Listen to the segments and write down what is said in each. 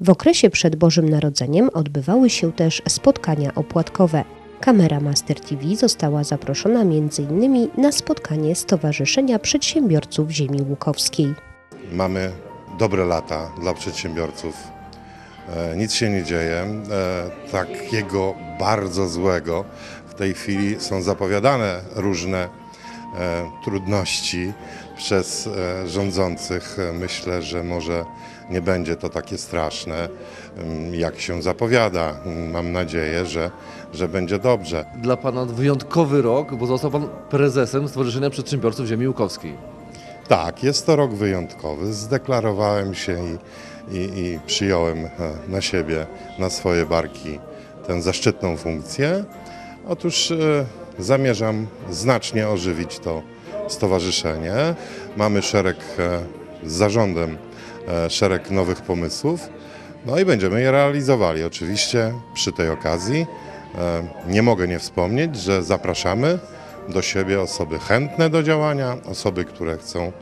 W okresie przed Bożym Narodzeniem odbywały się też spotkania opłatkowe. Kamera Master TV została zaproszona m.in. na spotkanie Stowarzyszenia Przedsiębiorców Ziemi Łukowskiej. Mamy dobre lata dla przedsiębiorców. E, Nic się nie dzieje. E, Takiego bardzo złego. W tej chwili są zapowiadane różne e, trudności przez e, rządzących. E, Myślę, że może nie będzie to takie straszne, mm, jak się zapowiada. Mam nadzieję, że, że będzie dobrze. Dla Pana wyjątkowy rok, bo został Pan prezesem Stowarzyszenia Przedsiębiorców Ziemi Łukowskiej. Tak, jest to rok wyjątkowy. Zdeklarowałem się i, i, i przyjąłem e, na siebie, na swoje barki tę zaszczytną funkcję. Otóż zamierzam znacznie ożywić to stowarzyszenie. Mamy szereg e, z zarządem e, szereg nowych pomysłów. No i będziemy je realizowali. Oczywiście przy tej okazji e, nie mogę nie wspomnieć, że zapraszamy do siebie osoby chętne do działania, osoby, które chcą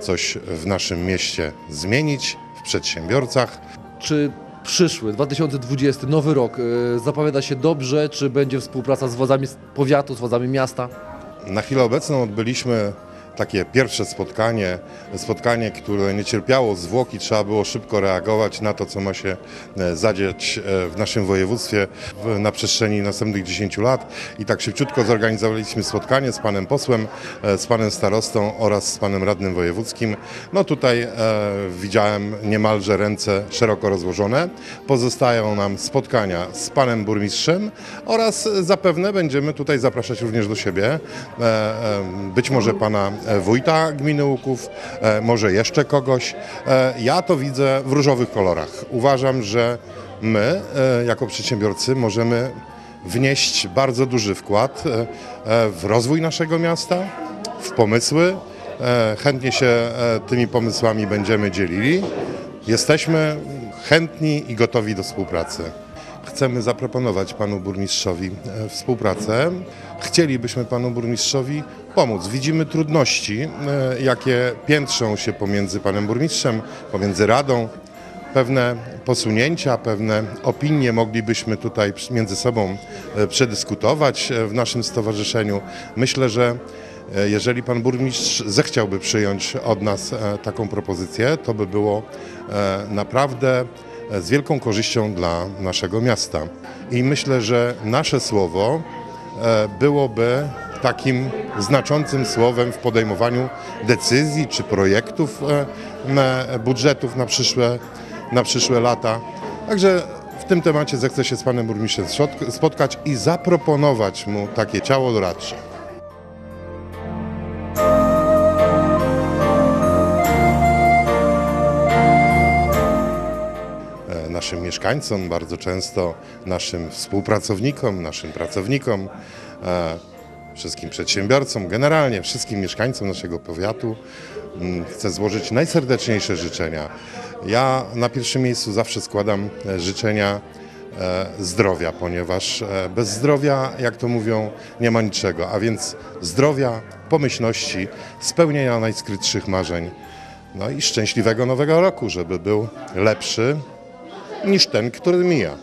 coś w naszym mieście zmienić, w przedsiębiorcach. Czy przyszły 2020 nowy rok zapowiada się dobrze? Czy będzie współpraca z władzami powiatu, z władzami miasta? Na chwilę obecną odbyliśmy takie pierwsze spotkanie, spotkanie, które nie cierpiało zwłoki, trzeba było szybko reagować na to, co ma się e, zadzieć e, w naszym województwie na przestrzeni następnych 10 lat. I tak szybciutko zorganizowaliśmy spotkanie z panem posłem, e, z panem starostą oraz z panem radnym wojewódzkim. No tutaj widziałem niemalże ręce szeroko rozłożone. Pozostają nam spotkania z panem burmistrzem oraz zapewne będziemy tutaj zapraszać również do siebie być może pana wójta gminy Łuków, e, może jeszcze kogoś. E, Ja to widzę w różowych kolorach. Uważam, że my e, jako przedsiębiorcy możemy wnieść bardzo duży wkład e, e, w rozwój naszego miasta, w pomysły. E, Chętnie się e, tymi pomysłami będziemy dzielili. Jesteśmy chętni i gotowi do współpracy. Chcemy zaproponować panu burmistrzowi e, współpracę. Chcielibyśmy panu burmistrzowi pomóc. Widzimy trudności, e, jakie piętrzą się pomiędzy panem burmistrzem, pomiędzy radą. Pewne posunięcia, pewne opinie moglibyśmy tutaj między sobą e, przedyskutować w naszym stowarzyszeniu. Myślę, że jeżeli pan burmistrz zechciałby przyjąć od nas taką propozycję, to by było naprawdę z wielką korzyścią dla naszego miasta. I myślę, że nasze słowo e, byłoby takim znaczącym słowem w podejmowaniu decyzji czy projektów e, na budżetów na przyszłe, na przyszłe lata. Także w tym temacie zechcę się z panem burmistrzem spotkać i zaproponować mu takie ciało doradcze. Mieszkańcom, bardzo często naszym współpracownikom, naszym pracownikom, e, wszystkim przedsiębiorcom, generalnie wszystkim mieszkańcom naszego powiatu chcę złożyć najserdeczniejsze życzenia. Ja na pierwszym miejscu zawsze składam e, życzenia e, zdrowia, ponieważ bez zdrowia, jak to mówią, nie ma niczego, a więc zdrowia, pomyślności, spełnienia najskrytszych marzeń. No i szczęśliwego nowego roku, żeby był lepszy niż ten, który mija.